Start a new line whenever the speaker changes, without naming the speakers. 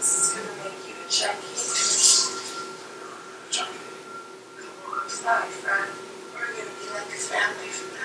is gonna make you a junkie.
Junkie.
Come on, sorry, friend. We're gonna be like a family from